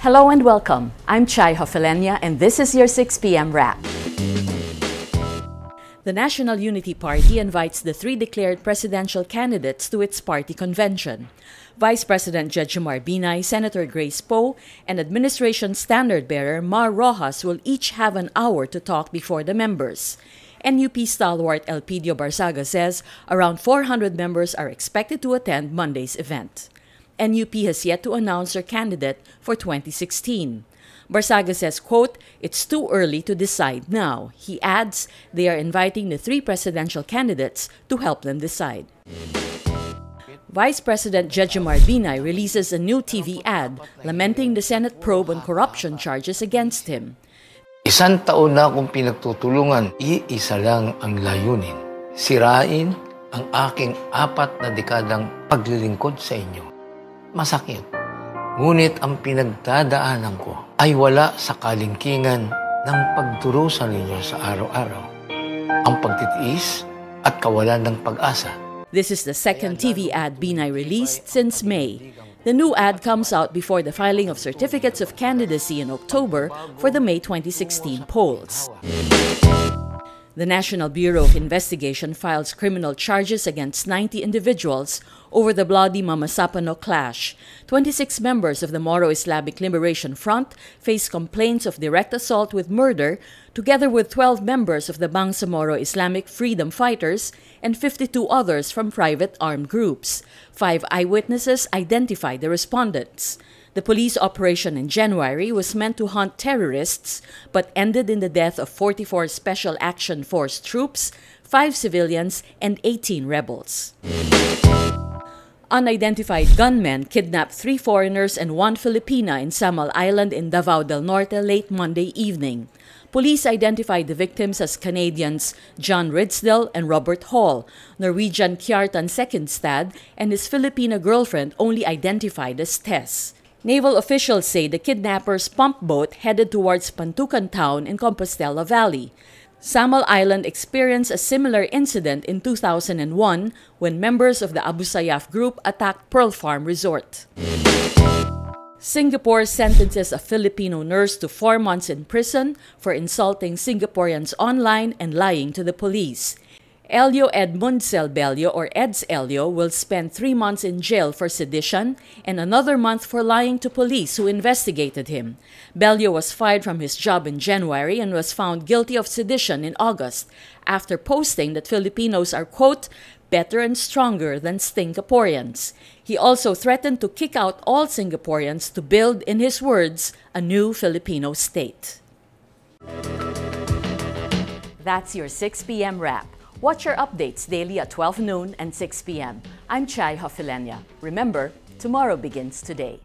Hello and welcome. I'm Chay Hofileña and this is your 6 p.m. wrap. The National Unity Party invites the three declared presidential candidates to its party convention. Vice President Jejomar Binay, Senator Grace Poe, and Administration Standard Bearer Mar Roxas will each have an hour to talk before the members. NUP stalwart Elpidio Barzaga says around 400 members are expected to attend Monday's event. NUP has yet to announce their candidate for 2016. Barzaga says, quote, it's too early to decide now. He adds they are inviting the three presidential candidates to help them decide. Vice President Jejomar Binay releases a new TV ad lamenting the Senate probe on corruption charges against him. Isang taon na akong pinagtutulungan, iisa lang ang layunin. Sirain ang aking apat na dekadang paglilingkod sa inyo. Masakit. Ngunit ang pinagdadaanan ko ay wala sa kalingkingan ng pagdurusa ninyo sa araw-araw. Ang pagtitiis at kawalan ng pag-asa. This is the second TV ad Binay released since May. The new ad comes out before the filing of certificates of candidacy in October for the May 2016 polls. The National Bureau of Investigation files criminal charges against 90 individuals over the bloody Mamasapano clash. 26 members of the Moro Islamic Liberation Front face complaints of direct assault with murder, together with 12 members of the Bangsamoro Islamic Freedom Fighters and 52 others from private armed groups. Five eyewitnesses identify the respondents. The police operation in January was meant to hunt terrorists, but ended in the death of 44 Special Action Force troops, 5 civilians, and 18 rebels. Unidentified gunmen kidnapped three foreigners and one Filipina in Samal Island in Davao del Norte late Monday evening. Police identified the victims as Canadians John Ridsdale and Robert Hall, Norwegian Kjartan Sekkingstad, and his Filipina girlfriend only identified as Tess. Naval officials say the kidnappers' pump boat headed towards Pantukan town in Compostela Valley. Samal Island experienced a similar incident in 2001 when members of the Abu Sayyaf group attacked Pearl Farm Resort. Singapore sentences a Filipino nurse to four months in prison for insulting Singaporeans online and lying to the police. Ello Edmundsel Bello, or Eds Elio, will spend three months in jail for sedition and another month for lying to police who investigated him. Bello was fired from his job in January and was found guilty of sedition in August after posting that Filipinos are, quote, better and stronger than Singaporeans. He also threatened to kick out all Singaporeans to build, in his words, a new Filipino state. That's your 6 p.m. wrap. Watch our updates daily at 12 noon and 6 p.m. I'm Chay Hofileña. Remember, tomorrow begins today.